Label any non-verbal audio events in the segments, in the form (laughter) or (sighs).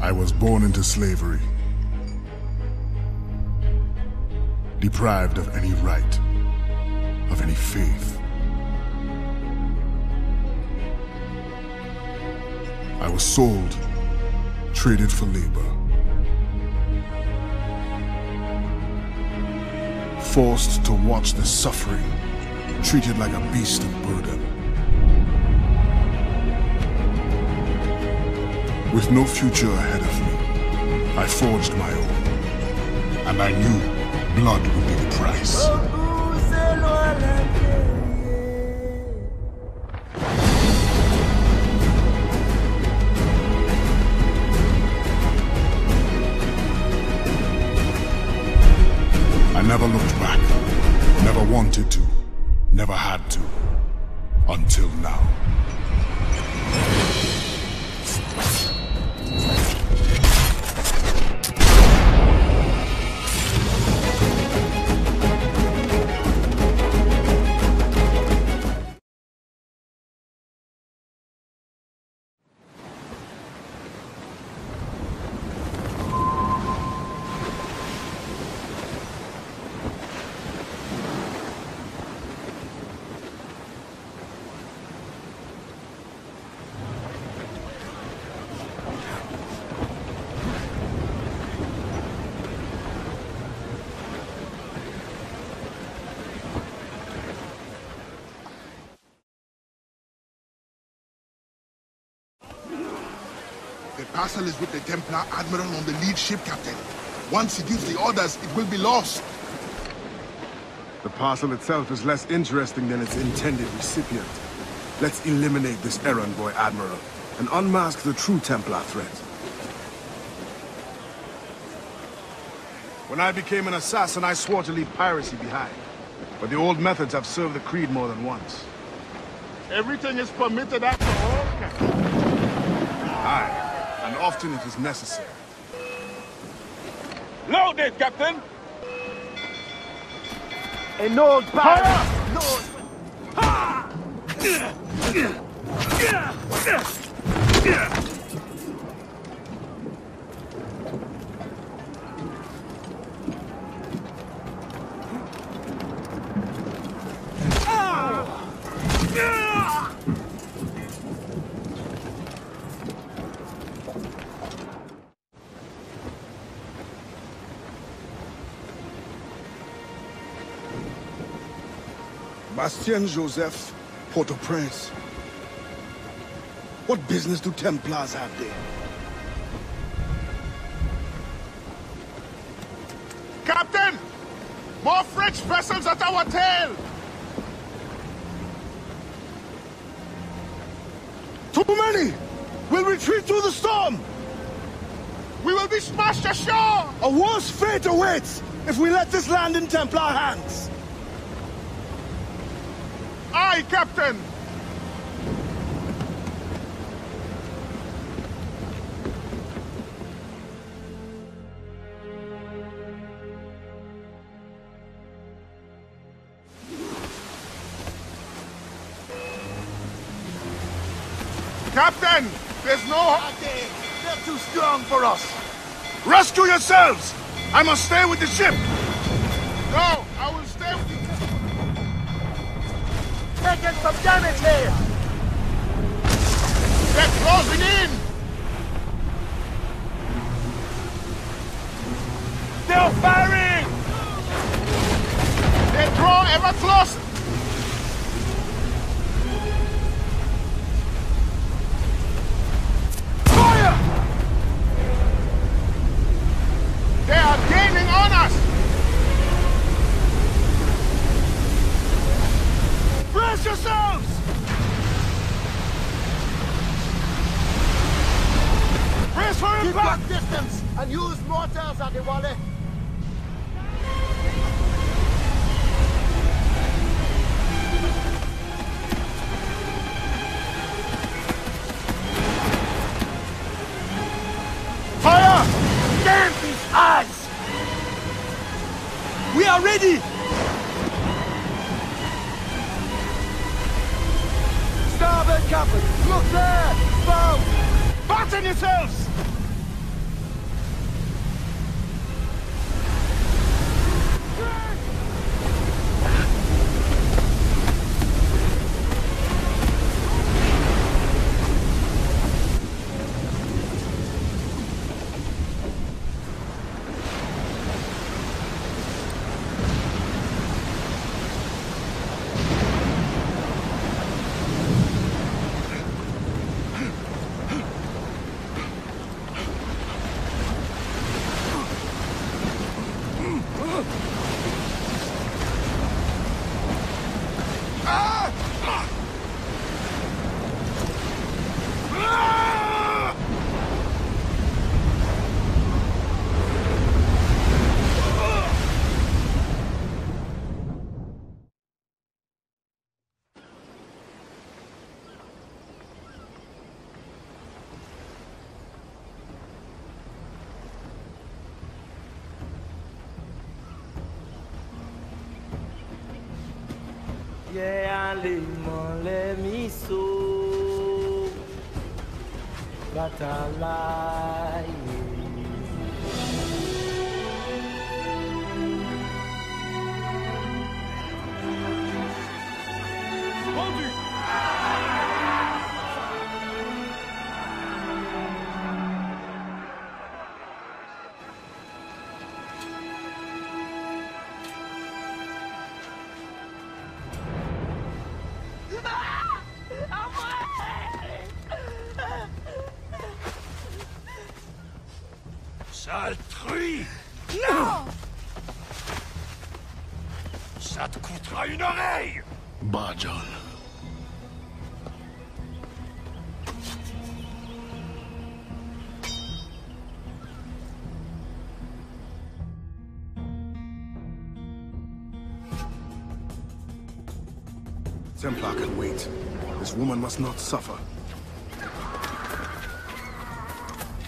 I was born into slavery. Deprived of any right, of any faith. I was sold, traded for labor. Forced to watch the suffering, treated like a beast of burden. With no future ahead of me, I forged my own. And I knew blood would be the price. Never looked Never had to. Until now. The parcel is with the Templar Admiral on the lead ship, Captain. Once he gives the orders, it will be lost. The parcel itself is less interesting than its intended recipient. Let's eliminate this errand boy, Admiral, and unmask the true Templar threat. When I became an assassin, I swore to leave piracy behind. But the old methods have served the Creed more than once. Everything is permitted after all, Captain. Aye, and often it is necessary. Loaded, Captain! An old pirate! Bastienne Josèphe, Port-au-Prince. What business do Templars have there? Captain! More French vessels at our tail! Too many! We'll retreat through the storm! We will be smashed ashore! A worse fate awaits if we let this land in Templar hands! Aye, Captain! Captain! There's no... They're too strong for us! Rescue yourselves! I must stay with the ship! Taking some damage here! They're closing in! They're firing! They draw ever closer! Batalay woman must not suffer.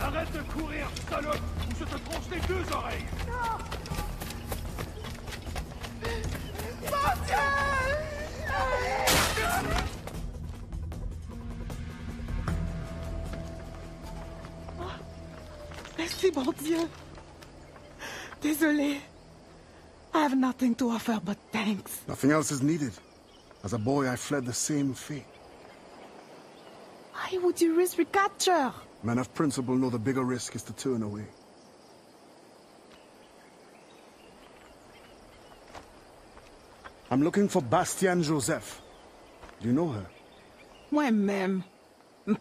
Arrête de courir, salope Ou je te tranche les deux oreilles oh, Merci, bon Dieu. Désolé. I have nothing to offer but thanks. Nothing else is needed. As a boy, I fled the same fate. Why would you risk recapture? Men of principle know the bigger risk is to turn away. I'm looking for Bastienne Josèphe. Do you know her? Moi-même,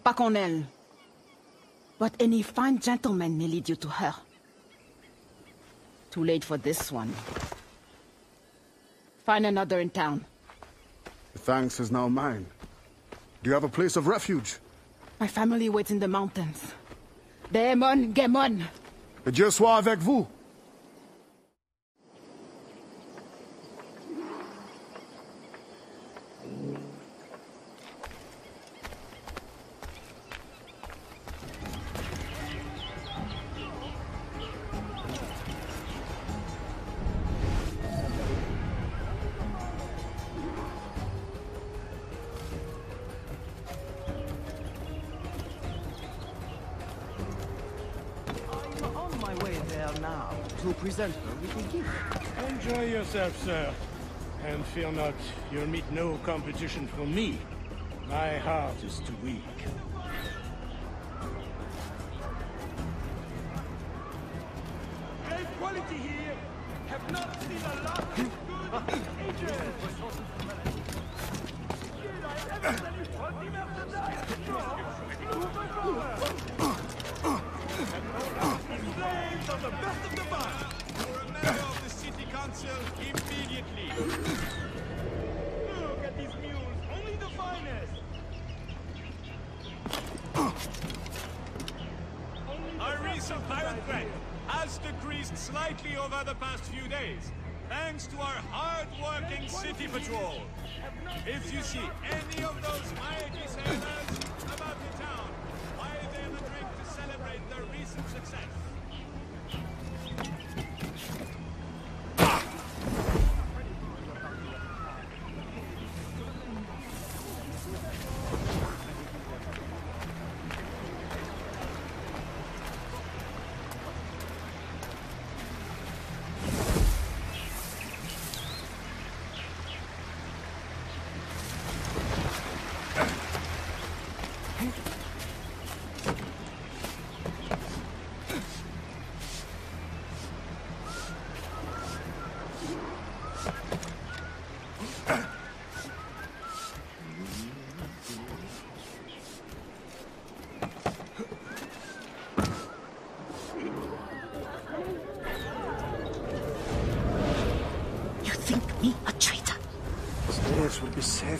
pas qu'on elle. But any fine gentleman may lead you to her. Too late for this one. Find another in town. The thanks is now mine. Do you have a place of refuge? My family waits in the mountains. Demon, Gemon. Dieu soit avec vous. Sir. And fear not, you'll meet no competition from me. My heart is too weak. Great quality here! Have not seen a lot of good the best of the! Immediately! Look at these mules, only the finest! Our recent pirate threat has decreased slightly over the past few days, thanks to our hard-working city patrol. If you see any of those mighty sailors (coughs) about the town, buy them a drink to celebrate their recent success.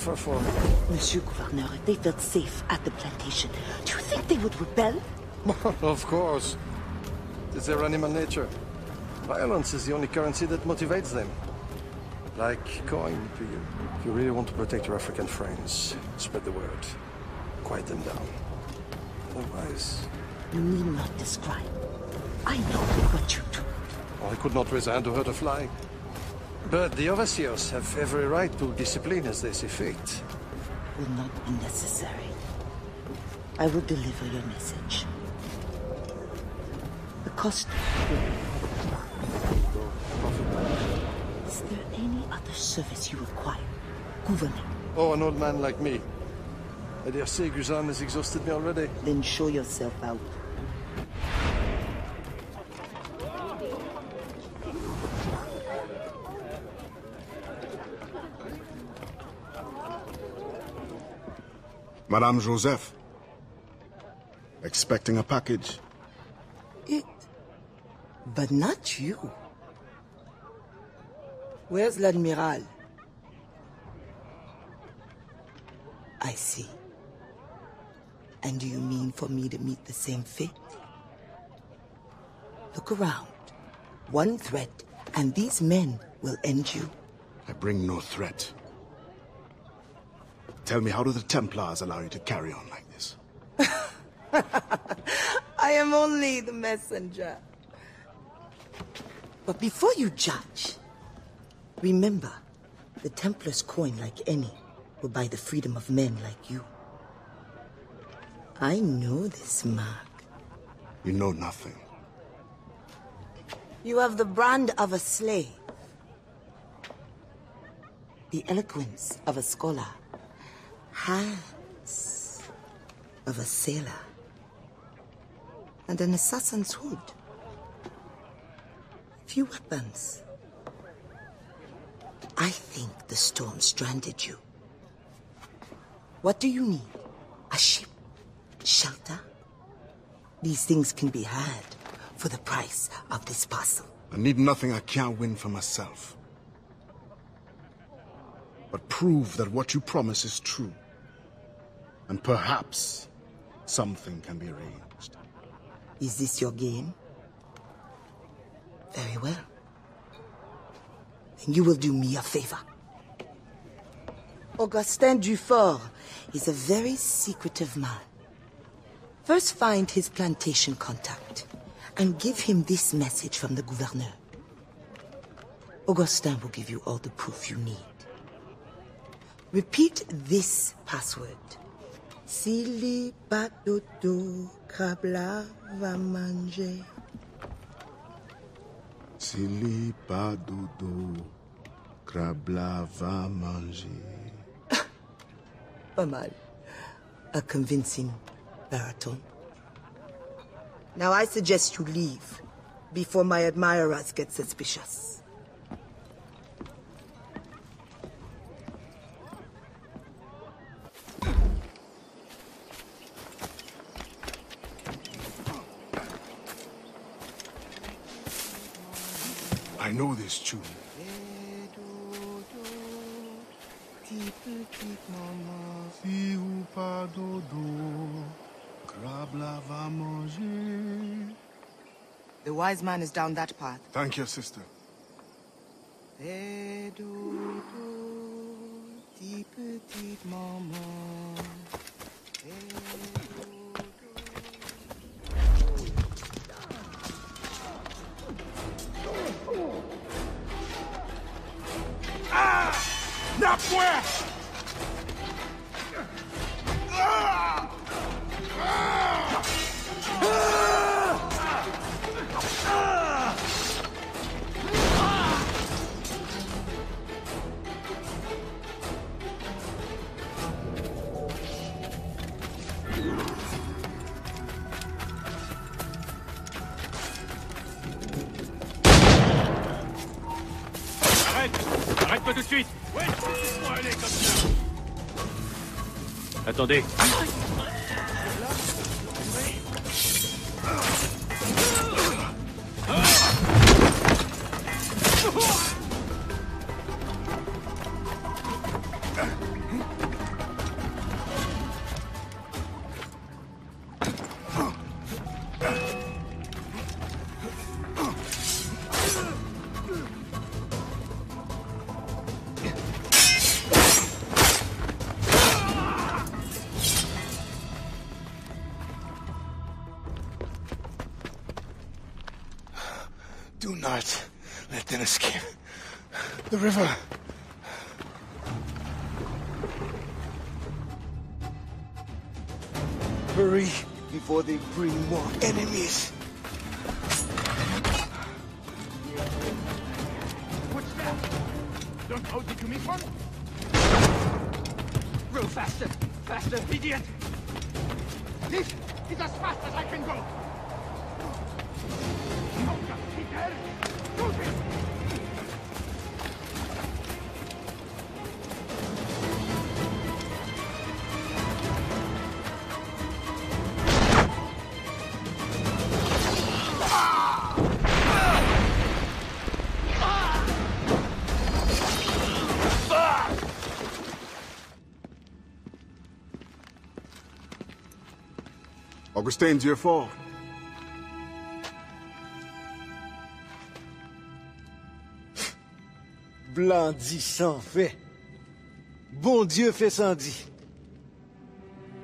Safer for me. Monsieur Gouverneur, they felt safe at the plantation, do you think they would rebel? (laughs) of course. It's their animal nature. Violence is the only currency that motivates them. Like coin to you. If you really want to protect your African friends, spread the word. Quiet them down. Otherwise... You need not describe. I know what you do. I could not resign to hurt a fly. But the overseers have every right to discipline as they see fit. Will not be necessary. I will deliver your message. The cost Is there any other service you require, Gouverneur? Oh, an old man like me. I dare say Guzan has exhausted me already. Then show yourself out. Madame Josèphe. Expecting a package. It. But not you. Where's l'Admiral? I see. And do you mean for me to meet the same fate? Look around. One threat, and these men will end you. I bring no threat. Tell me, how do the Templars allow you to carry on like this? (laughs) I am only the messenger. But before you judge, remember, the Templars' coin, like any, will buy the freedom of men like you. I know this mark. You know nothing. You have the brand of a slave. The eloquence of a scholar. Hands of a sailor. And an assassin's hood. Few weapons. I think the storm stranded you. What do you need? A ship? Shelter? These things can be had for the price of this parcel. I need nothing I can't win for myself. But prove that what you promise is true. And perhaps something can be arranged. Is this your game? Very well. Then you will do me a favor. Augustin Dieufort is a very secretive man. First find his plantation contact and give him this message from the gouverneur. Augustin will give you all the proof you need. Repeat this password. Sili badodo krabla va manger. Sili pas dodo, crabla va manger. Pas (coughs) mal. A convincing baritone. Now I suggest you leave before my admirers get suspicious. I know this tune. Si ou pas dodo, crabla va manger. The wise man is down that path. Thank you, sister. Ah Attendez. River. Augustin, Dieufort. Blanc dit sans fait. Bon Dieu fait sans dit.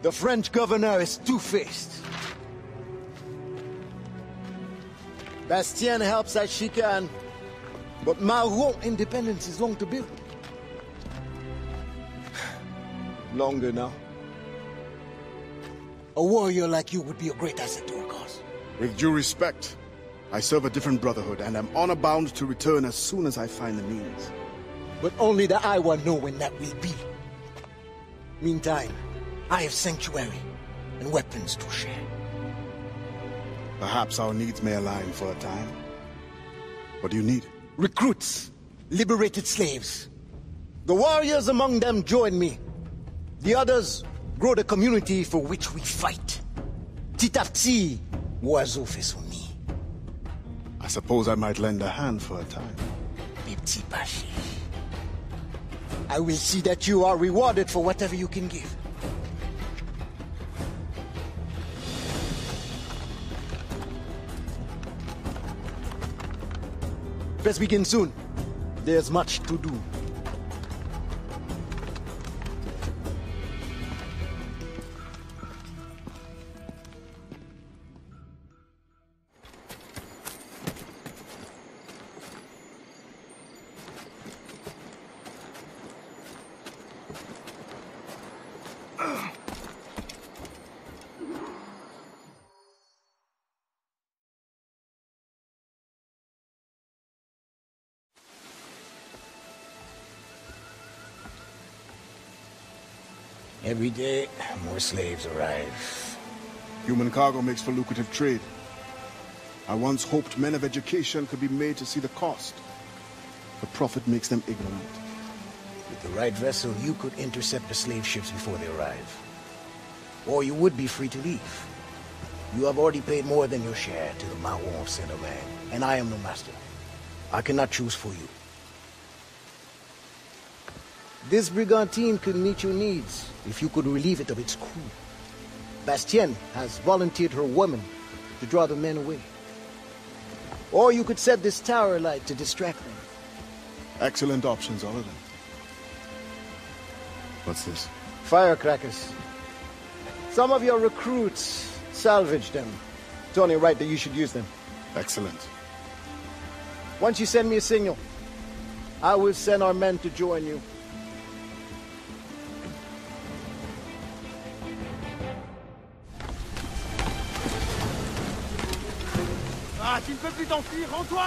The French governor is two-faced. Bastienne helps as she can, but Maroon independence is long to build. (sighs) Longer now. A warrior like you would be a great asset to our cause. With due respect, I serve a different brotherhood and am honor bound to return as soon as I find the means. But only the Lwa know when that will be. Meantime, I have sanctuary and weapons to share. Perhaps our needs may align for a time. What do you need? Recruits, liberated slaves. The warriors among them join me. The others grow the community for which we fight. Titapti, son nid. I suppose I might lend a hand for a time. Pachi. I will see that you are rewarded for whatever you can give. Let's begin soon. There's much to do. Every day, more slaves arrive. Human cargo makes for lucrative trade. I once hoped men of education could be made to see the cost. The profit makes them ignorant. With the right vessel, you could intercept the slave ships before they arrive. Or you would be free to leave. You have already paid more than your share to the Mawon of Saint-Domingue, and I am the master. I cannot choose for you. This brigantine could meet your needs if you could relieve it of its crew. Bastienne has volunteered her women to draw the men away. Or you could set this tower light to distract them. Excellent options, all of them. What's this? Firecrackers. Some of your recruits salvaged them. It's only right that you should use them. Excellent. Once you send me a signal, I will send our men to join you. Tu ne peux plus t'enfuir, rends-toi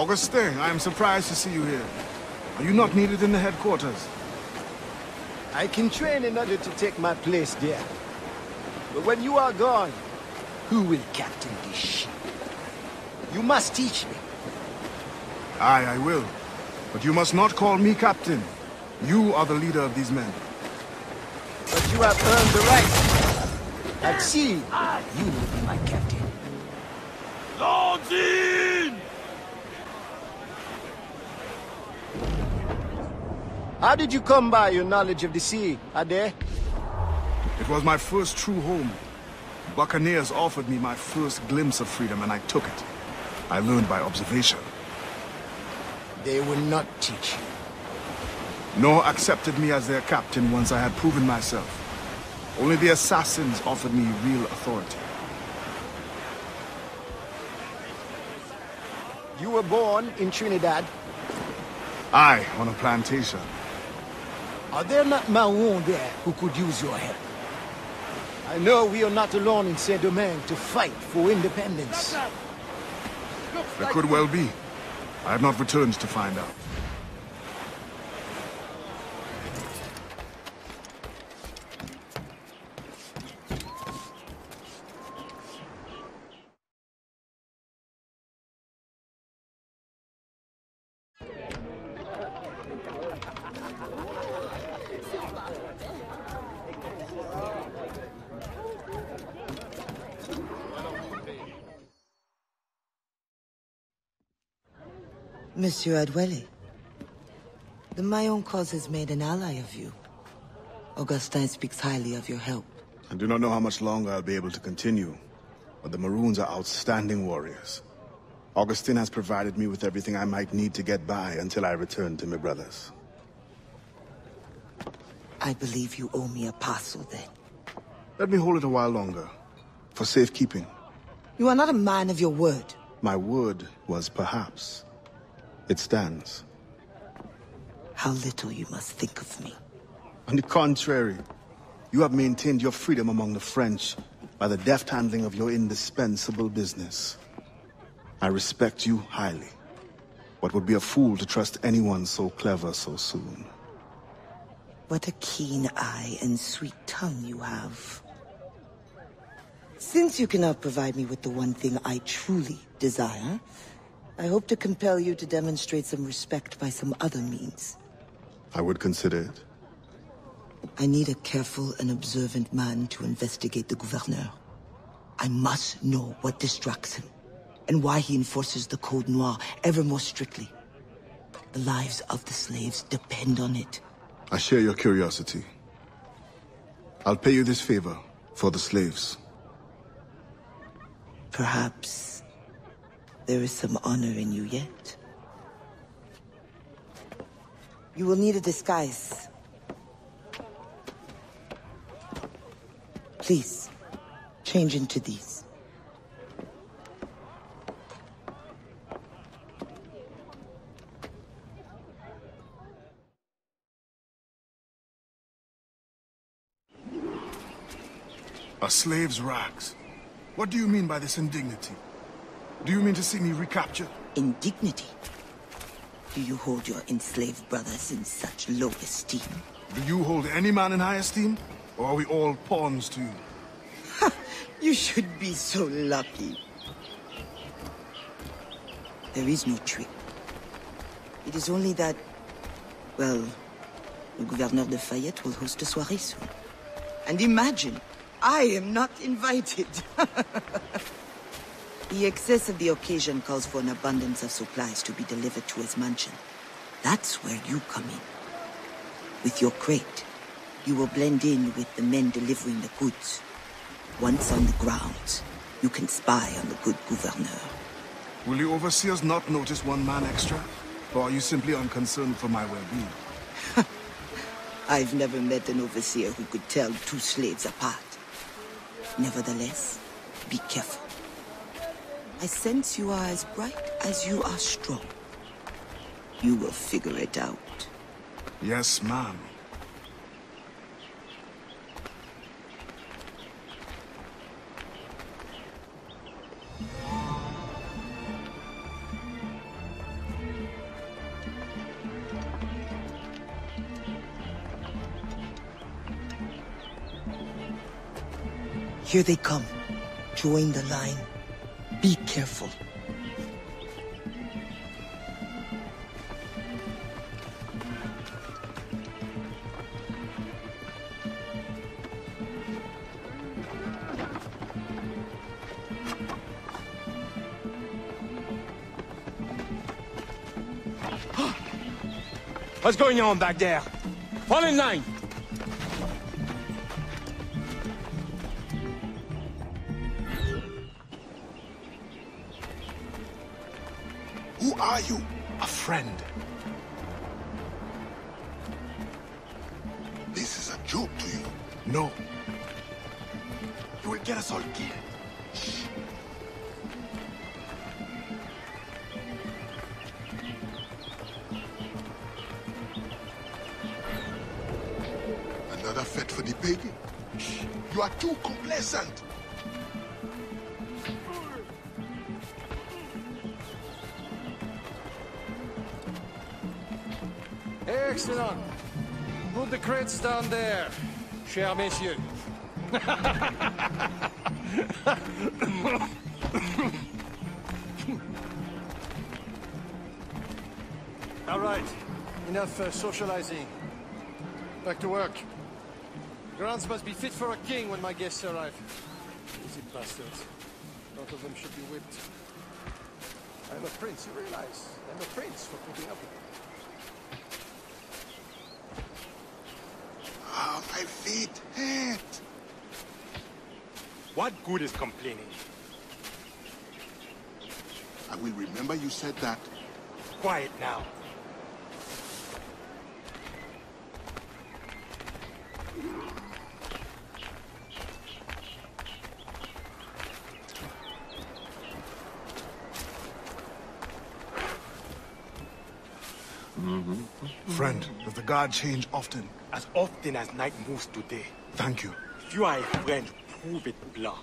Augustin, I am surprised to see you here. Are you not needed in the headquarters? I can train another to take my place there. But when you are gone, who will captain this ship? You must teach me. Aye, I will. But you must not call me captain. You are the leader of these men. But you have earned the right. At sea, you will be my captain. Lordin! How did you come by your knowledge of the sea, Ade? It was my first true home. Buccaneers offered me my first glimpse of freedom and I took it. I learned by observation. They will not teach you. Nor accepted me as their captain once I had proven myself. Only the assassins offered me real authority. You were born in Trinidad. I on a plantation. Are there not Maroons there who could use your help? I know we are not alone in Saint-Domingue to fight for independence. There could well be. I have not returned to find out. Monsieur Adéwalé, the Mawon cause has made an ally of you. Augustin speaks highly of your help. I do not know how much longer I'll be able to continue, but the Maroons are outstanding warriors. Augustin has provided me with everything I might need to get by until I return to my brothers. I believe you owe me a parcel then. Let me hold it a while longer, for safekeeping. You are not a man of your word. My word was perhaps. It stands. How little you must think of me. On the contrary, you have maintained your freedom among the French by the deft handling of your indispensable business. I respect you highly, but would be a fool to trust anyone so clever so soon. What a keen eye and sweet tongue you have. Since you cannot provide me with the one thing I truly desire, I hope to compel you to demonstrate some respect by some other means. I would consider it. I need a careful and observant man to investigate the Gouverneur. I must know what distracts him, and why he enforces the Code Noir ever more strictly. The lives of the slaves depend on it. I share your curiosity. I'll pay you this favor for the slaves. Perhaps there is some honor in you yet. You will need a disguise. Please, change into these. A slave's rags. What do you mean by this indignity? Do you mean to see me recaptured? Indignity? Do you hold your enslaved brothers in such low esteem? Do you hold any man in high esteem? Or are we all pawns to you? You should be so lucky. There is no trick. It is only that... Well, the Gouverneur de Fayet will host a soirée soon. And imagine, I am not invited. (laughs) the excess of the occasion calls for an abundance of supplies to be delivered to his mansion. That's where you come in. With your crate, you will blend in with the men delivering the goods. Once on the grounds, you can spy on the good Gouverneur. Will the overseers not notice one man extra? Or are you simply unconcerned for my well-being? (laughs) I've never met an overseer who could tell two slaves apart. Nevertheless, be careful. I sense you are as bright as you are strong. You will figure it out. Yes, ma'am. Here they come. Join the line. Be careful. What's going on back there? Fall in line! Chers messieurs. All right, enough uh, socializing. Back to work. Grounds must be fit for a king when my guests arrive. Easy bastards. Both of them should be whipped. I'm a prince, you realize? I'm a prince for putting up with it. Hurt. What good is complaining? I will remember you said that. Quiet now. Friend, does the guard change often? As often as night moves today. Thank you. If you are a friend, prove it, Blah.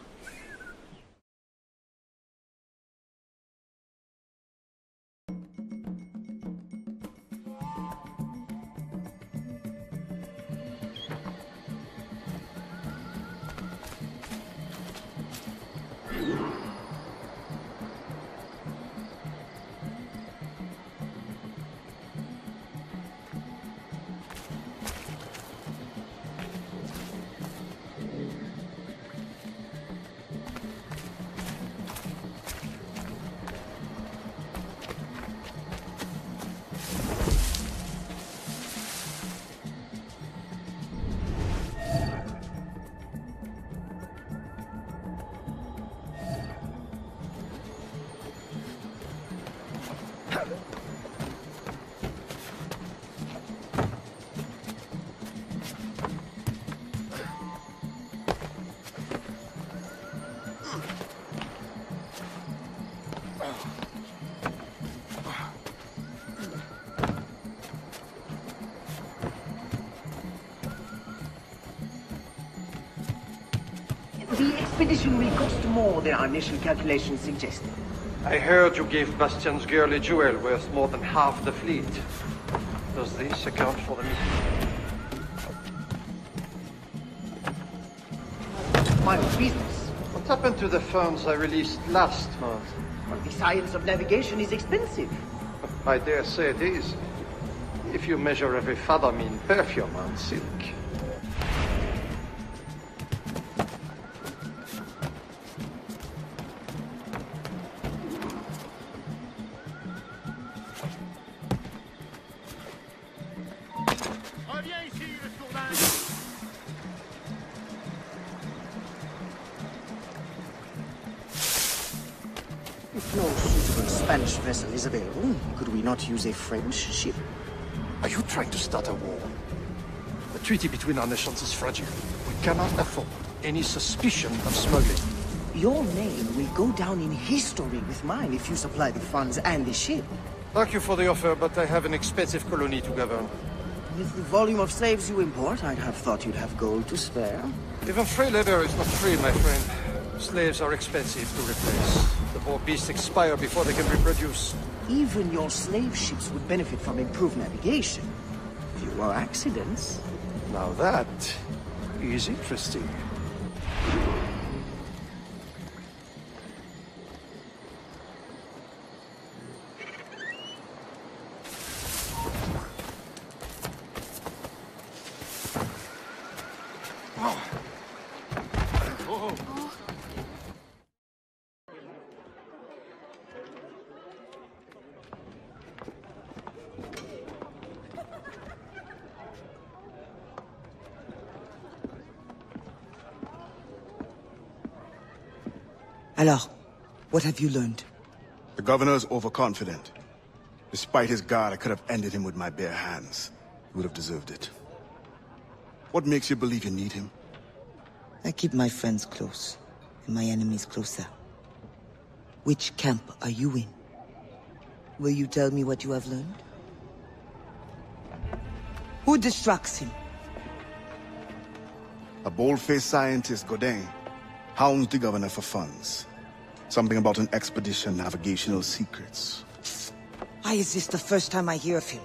Expedition will cost more than our initial calculations suggested. I heard you gave Bastienne's girl a jewel worth more than half the fleet. Does this account for the mission? My business. What happened to the funds I released last month? Well, the science of navigation is expensive. I dare say it is. If you measure every fathom in perfume and silk. Use a French ship? Are you trying to start a war? The treaty between our nations is fragile. We cannot afford any suspicion of smuggling. Your name will go down in history with mine if you supply the funds and the ship. Thank you for the offer, but I have an expensive colony to govern. With the volume of slaves you import, I'd have thought you'd have gold to spare. Even free labor is not free, my friend. Slaves are expensive to replace. The poor beasts expire before they can reproduce. Even your slave ships would benefit from improved navigation. Fewer accidents. Now that is interesting. Alors, what have you learned? The governor's overconfident. Despite his guard, I could have ended him with my bare hands. He would have deserved it. What makes you believe you need him? I keep my friends close, and my enemies closer. Which camp are you in? Will you tell me what you have learned? Who distracts him? A bold-faced scientist, Godin, hounds the governor for funds. Something about an expedition, navigational secrets. Why is this the first time I hear of him?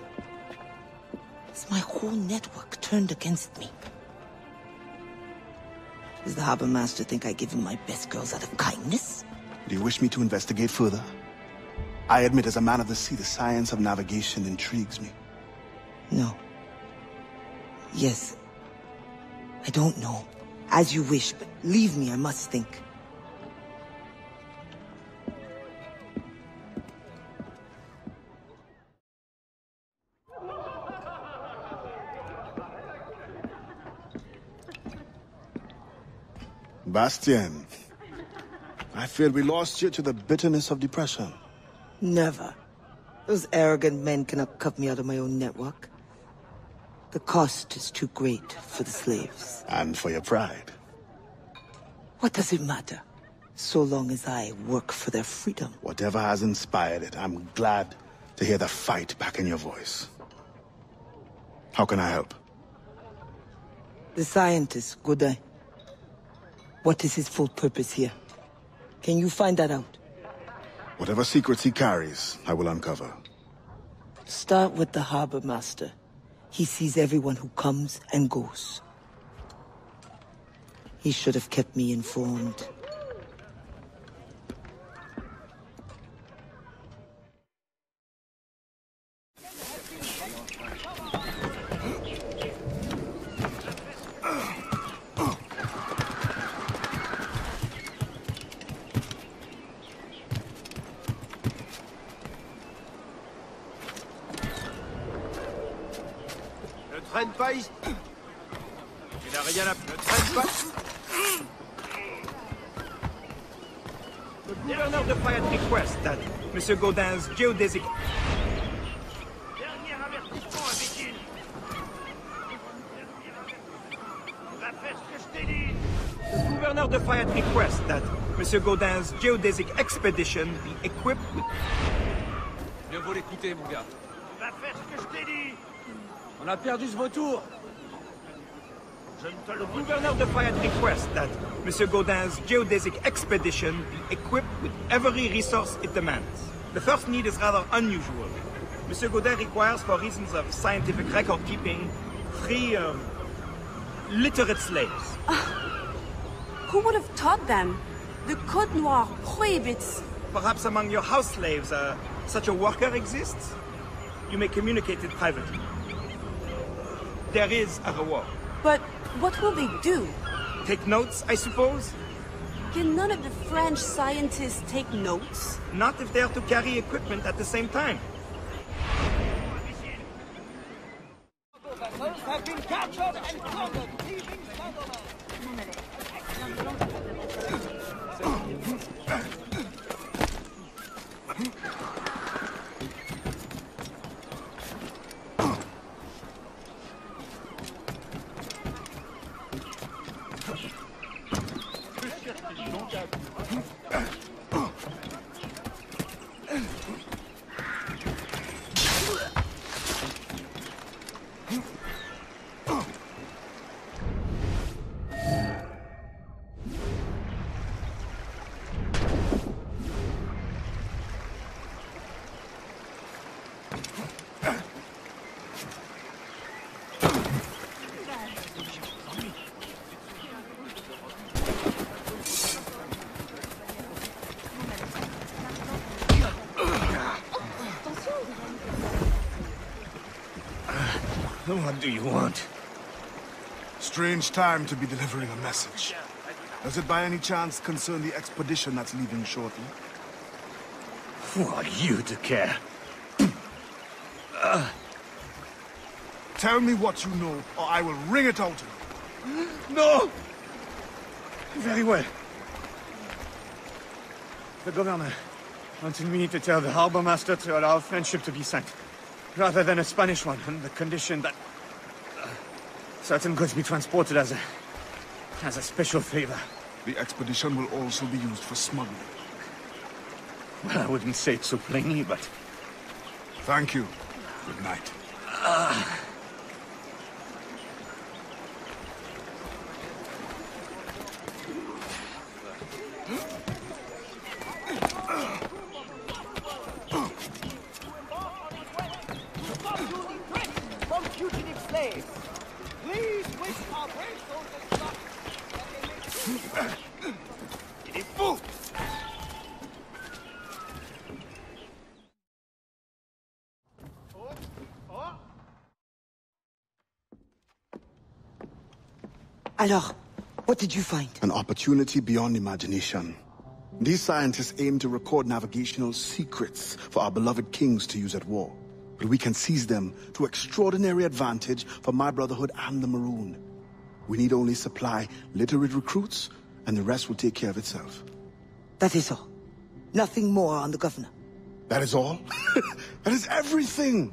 Is my whole network turned against me? Does the harbor master think I give him my best girls out of kindness? Do you wish me to investigate further? I admit as a man of the sea, the science of navigation intrigues me. No. Yes. I don't know. As you wish, but leave me, I must think. Bastienne. I fear we lost you to the bitterness of depression. Never. Those arrogant men cannot cut me out of my own network. The cost is too great for the slaves. And for your pride. What does it matter? So long as I work for their freedom. Whatever has inspired it, I'm glad to hear the fight back in your voice. How can I help? The scientist, Godin. What is his full purpose here? Can you find that out? Whatever secrets he carries, I will uncover. Start with the harbor master. He sees everyone who comes and goes. He should have kept me informed. Gaudin's geodesic... Dernier avertissement, imbécile que je t'ai dit Le gouverneur de Fayette request that Monsieur Gaudin's geodesic expedition be equipped with... Mieux vaut l'écouter, mon gars. Va faire ce que je t'ai dit On a perdu ce vautour. Je ne te le Le gouverneur de Fayette request that Monsieur Gaudin's geodesic expedition be equipped with every resource it demands. The first need is rather unusual. Monsieur Godin requires, for reasons of scientific record keeping, three, um, literate slaves. Who would have taught them? The Code Noir prohibits. Perhaps among your house slaves, uh, such a worker exists? You may communicate it privately. There is a reward. But what will they do? Take notes, I suppose? Can none of the French scientists take notes? Not if they are to carry equipment at the same time. Do you want? Strange time to be delivering a message. Does it by any chance concern the expedition that's leaving shortly? Who are you to care? Uh, tell me what you know, or I will wring it out of you. No! Very well. The governor wanted me to tell the harbor master to allow friendship to be sent, rather than a Spanish one, on the condition that certain goods be transported as a as a special favor. The expedition will also be used for smuggling. Well, I wouldn't say it so plainly, but... Thank you. Good night. Uh... Alors, what did you find? An opportunity beyond imagination. These scientists aim to record navigational secrets for our beloved kings to use at war. But we can seize them to extraordinary advantage for my Brotherhood and the Maroon. We need only supply literate recruits, and the rest will take care of itself. That is all. Nothing more on the governor. That is all? (laughs) that is everything!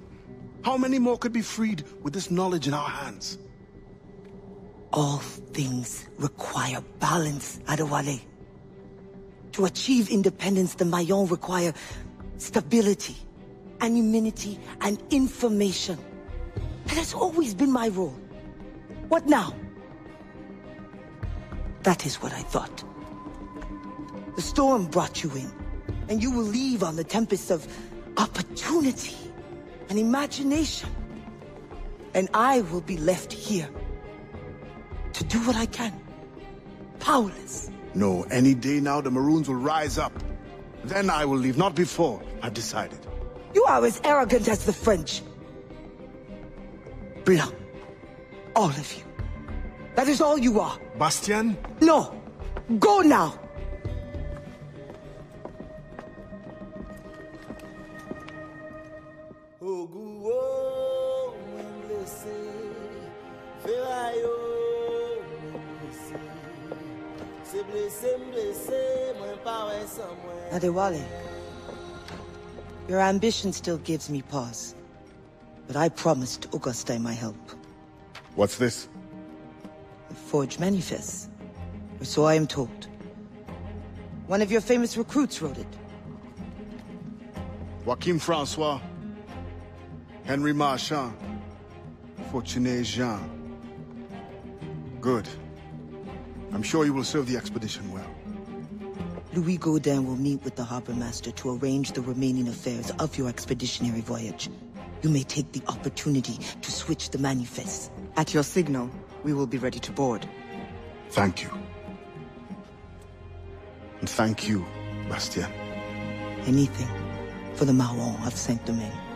How many more could be freed with this knowledge in our hands? All things require balance, Adéwalé. To achieve independence, the Mawon require stability, anonymity, and information. That has always been my role. What now? That is what I thought. The storm brought you in, and you will leave on the tempest of opportunity and imagination. And I will be left here to do what I can. Powerless. No, any day now the Maroons will rise up. Then I will leave, not before. I've decided. You are as arrogant as the French. Blanc. All of you. That is all you are. Bastienne? No. Go now. Your ambition still gives me pause. But I promised Auguste my help. What's this? The forged manifest. Or so I am told. One of your famous recruits wrote it. Joachim Francois. Henry Marchand. Fortuné Jean. Good. I'm sure you will serve the expedition well. Louis Godin will meet with the harbor master to arrange the remaining affairs of your expeditionary voyage. You may take the opportunity to switch the manifest. At your signal, we will be ready to board. Thank you. And thank you, Bastienne. Anything for the Mawon of Saint-Domingue.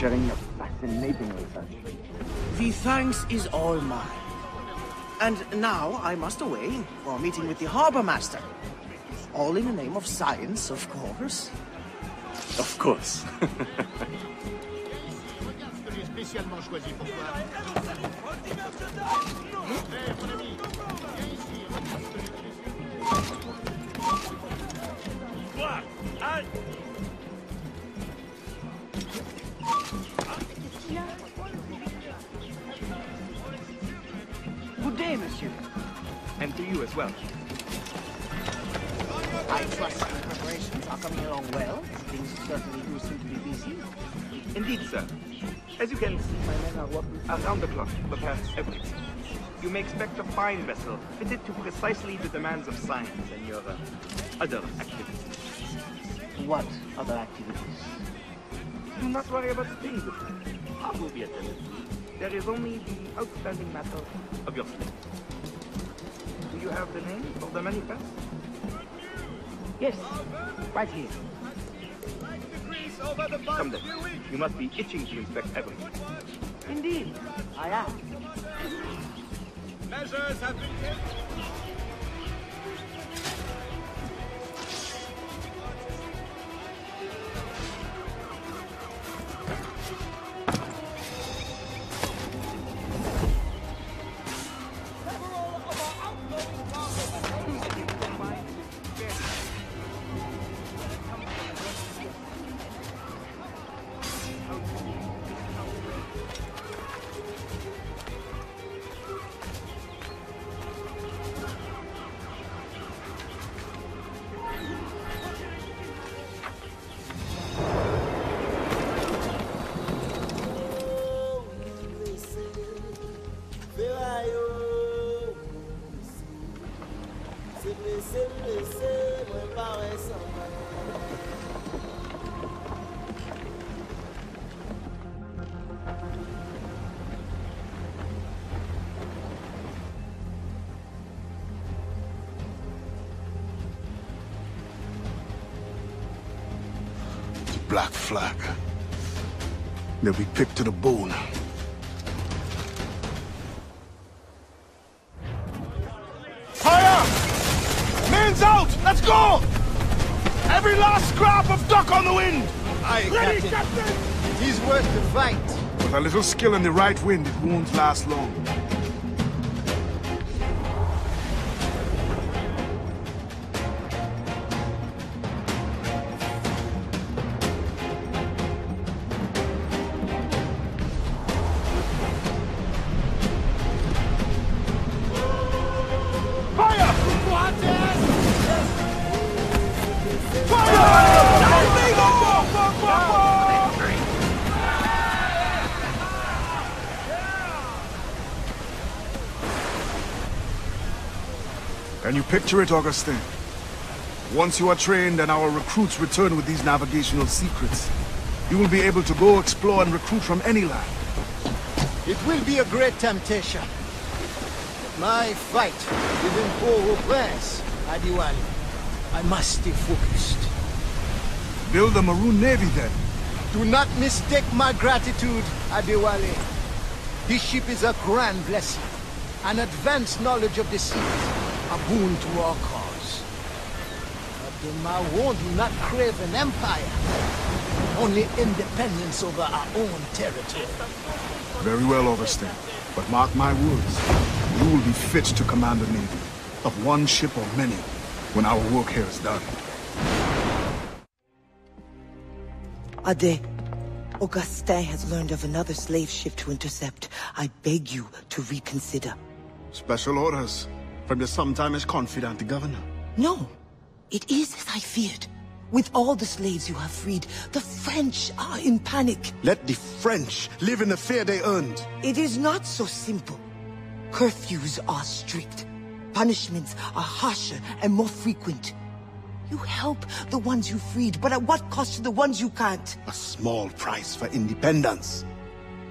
Sharing your fascinating research. The thanks is all mine. And now I must away for a meeting with the harbor master. All in the name of science, of course. Of course. (laughs) Good day, monsieur. And to you as well. I trust the preparations are coming along well. Things certainly do seem to be busy. Indeed, sir. As you can see, my men are working around the clock to prepare everything. You may expect a fine vessel, fitted to precisely the demands of science and your uh, other activities. What other activities? Do not worry about the things. All will be attended to. There is only the outstanding matter of your fleet. Do you have the name of the manifest? Yes, right here. Come then. You must be itching to inspect everything. Indeed, I am. Measures have been taken. Black Flag. They'll be picked to the bone. Fire! Men's out! Let's go! Every last scrap of duck on the wind! Aye, Ready, Captain. It is worth the fight. With a little skill in the right wind, it won't last long. Picture it, Augustin? Once you are trained and our recruits return with these navigational secrets, you will be able to go explore and recruit from any land. It will be a great temptation. My fight with Port-au-Prince, Adéwalé. I must stay focused. Build a Maroon Navy then. Do not mistake my gratitude, Adéwalé. This ship is a grand blessing. An advanced knowledge of the seas, a boon to our cause. But the Mawon do not crave an empire, only independence over our own territory. Very well, Augustin. But mark my words, you will be fit to command a navy, of one ship or many, when our work here is done. Ade, Augustin has learned of another slave ship to intercept. I beg you to reconsider. Special orders from your sometimes confidant, governor. No, it is as I feared. With all the slaves you have freed, the French are in panic. Let the French live in the fear they earned. It is not so simple. Curfews are strict. Punishments are harsher and more frequent. You help the ones you freed, but at what cost to the ones you can't? A small price for independence.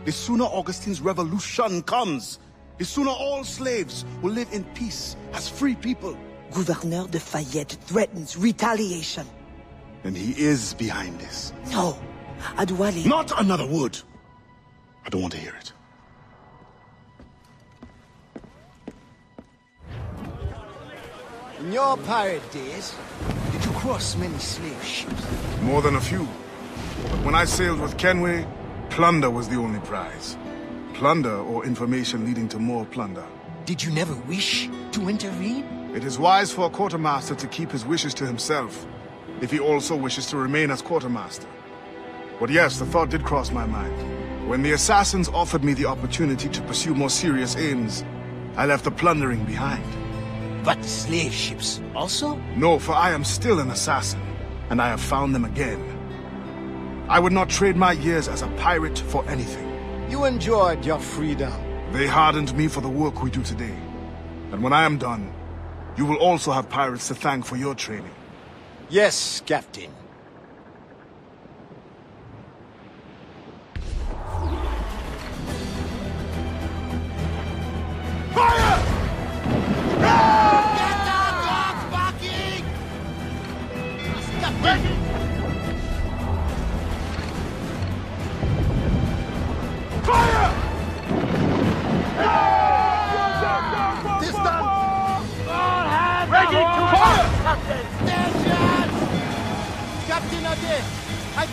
The sooner Augustine's revolution comes, the sooner all slaves will live in peace as free people. Gouverneur de Fayet threatens retaliation. And he is behind this. No, Adéwalé. Not another word. I don't want to hear it. In your pirate days, did you cross many slave ships? More than a few. But when I sailed with Kenway, plunder was the only prize. Plunder or information leading to more plunder. Did you never wish to intervene? It is wise for a quartermaster to keep his wishes to himself, if he also wishes to remain as quartermaster. But yes, the thought did cross my mind. When the assassins offered me the opportunity to pursue more serious aims, I left the plundering behind. But slave ships also? No, for I am still an assassin, and I have found them again. I would not trade my years as a pirate for anything. You enjoyed your freedom. They hardened me for the work we do today. And when I am done, you will also have pirates to thank for your training. Yes, Captain.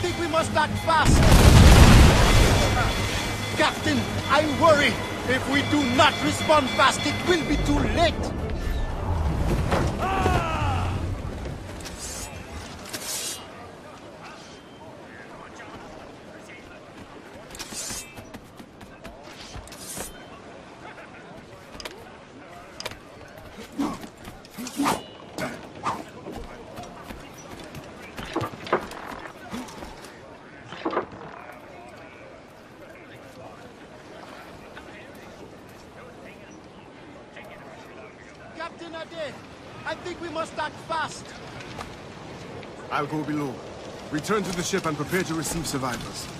Think we must act fast. Captain, I worry. If we do not respond fast, it will be too late. Captain Ade, I think we must act fast. I'll go below. Return to the ship and prepare to receive survivors.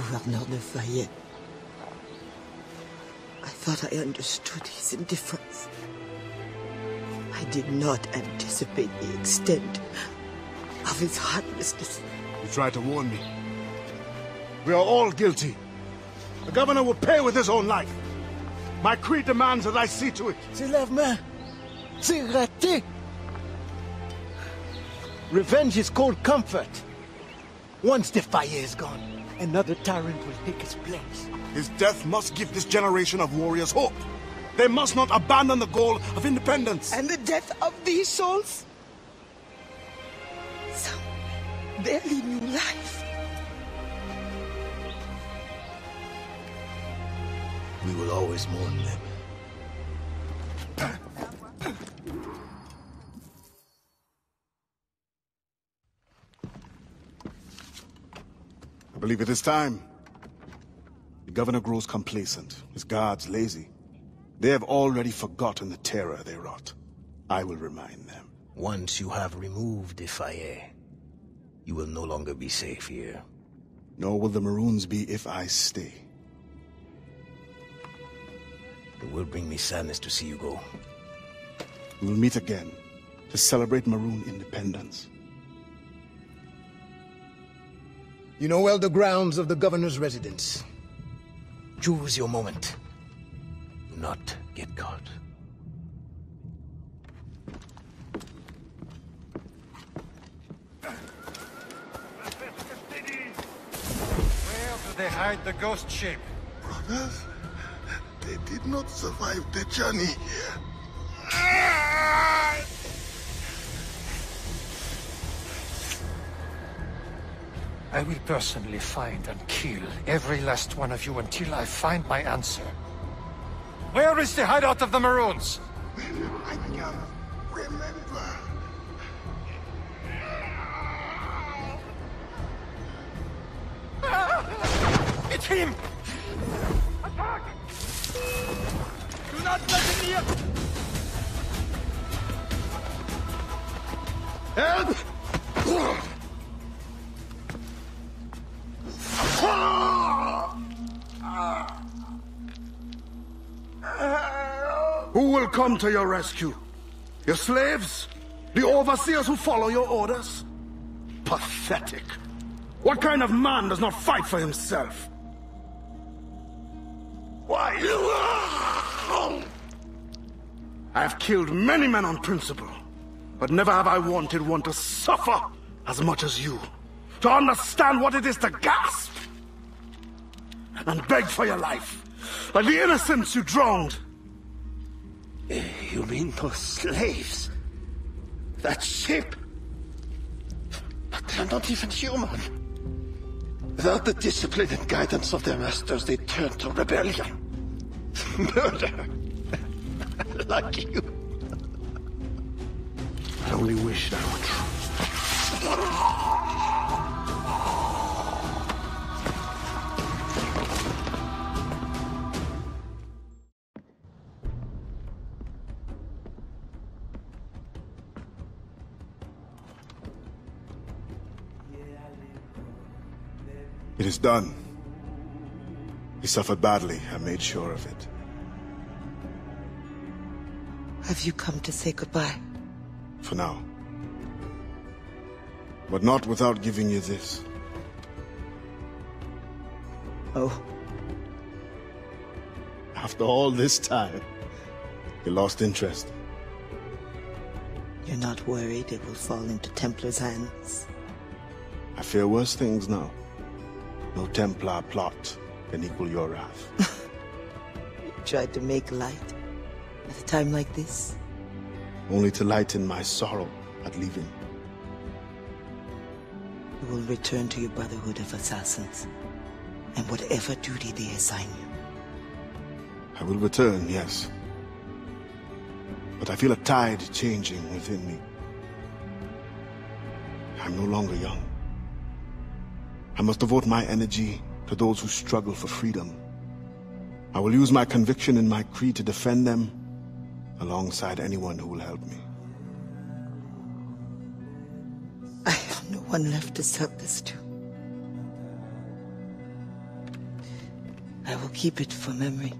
Gouverneur de Fayet. I thought I understood his indifference. I did not anticipate the extent of his heartlessness. You tried to warn me. We are all guilty. The governor will pay with his own life. My creed demands that I see to it. C'est lève-main. C'est raté. Revenge is cold comfort. Once the fire is gone, another tyrant will take his place. His death must give this generation of warriors hope. They must not abandon the goal of independence. And the death of these souls? Some barely new life. We will always mourn them. Believe it is time. The governor grows complacent, his guards lazy. They have already forgotten the terror they wrought. I will remind them. Once you have removed the fire, you will no longer be safe here. Nor will the Maroons be if I stay. It will bring me sadness to see you go. We will meet again to celebrate Maroon independence. You know well the grounds of the governor's residence. Choose your moment. Do not get caught. Where do they hide the ghost ship? Brothers, they did not survive the journey. I will personally find and kill every last one of you until I find my answer. Where is the hideout of the Maroons? To your rescue? Your slaves? The overseers who follow your orders? Pathetic. What kind of man does not fight for himself? Why? You! I have killed many men on principle, but never have I wanted one to suffer as much as you. To understand what it is to gasp and beg for your life, like the innocents you drowned. You mean those slaves? That ship? But they're not even human. Without the discipline and guidance of their masters, they turn to rebellion. (laughs) Murder. (laughs) like you. I only wish that were true. (laughs) It is done. He suffered badly. I made sure of it. Have you come to say goodbye? For now. But not without giving you this. Oh, After all this time, you lost interest. you're not worried it will fall into Templar's hands? I fear worse things now. No Templar plot can equal your wrath. (laughs) You tried to make light at a time like this? Only to lighten my sorrow at leaving. You will return to your Brotherhood of Assassins, and whatever duty they assign you. I will return, yes. But I feel a tide changing within me. I'm no longer young. I must devote my energy to those who struggle for freedom. I will use my conviction and my creed to defend them alongside anyone who will help me. I have no one left to serve this to. I will keep it for memory.